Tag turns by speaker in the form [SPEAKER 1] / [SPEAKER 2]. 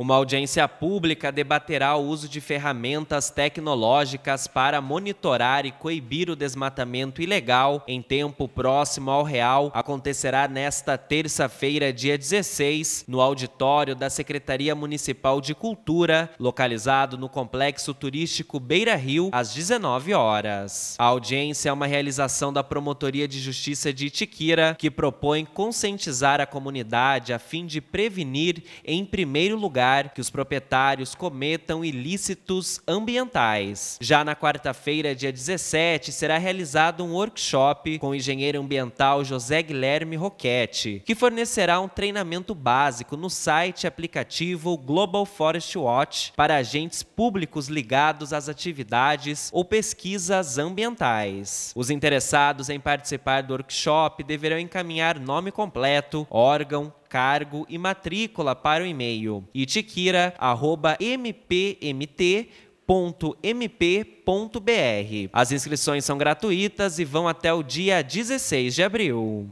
[SPEAKER 1] Uma audiência pública debaterá o uso de ferramentas tecnológicas para monitorar e coibir o desmatamento ilegal em tempo próximo ao real. Acontecerá nesta terça-feira, dia 16, no auditório da Secretaria Municipal de Cultura, localizado no Complexo Turístico Beira Rio, às 19 horas. A audiência é uma realização da Promotoria de Justiça de Itiquira, que propõe conscientizar a comunidade a fim de prevenir, em primeiro lugar, que os proprietários cometam ilícitos ambientais. Já na quarta-feira, dia 17, será realizado um workshop com o engenheiro ambiental José Guilherme Roquete, que fornecerá um treinamento básico no site aplicativo Global Forest Watch para agentes públicos ligados às atividades ou pesquisas ambientais. Os interessados em participar do workshop deverão encaminhar nome completo, órgão, cargo e matrícula para o e-mail itiquira.mpmt.mp.br. As inscrições são gratuitas e vão até o dia 16 de abril.